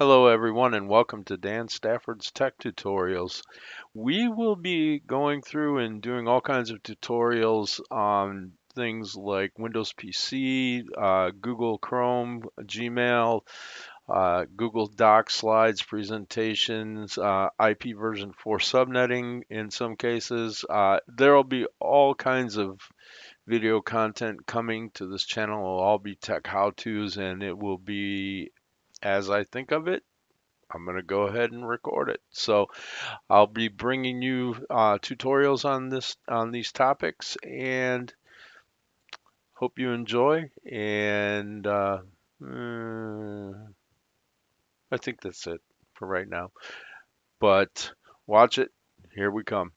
Hello everyone and welcome to Dan Stafford's Tech Tutorials. We will be going through and doing all kinds of tutorials on things like Windows PC, uh, Google Chrome, Gmail, uh, Google Docs, slides, presentations, uh, IP version 4 subnetting in some cases. Uh, there will be all kinds of video content coming to this channel. It'll all be tech how-tos and it will be as I think of it, I'm going to go ahead and record it. So I'll be bringing you uh, tutorials on this on these topics and hope you enjoy. And uh, mm, I think that's it for right now. But watch it. Here we come.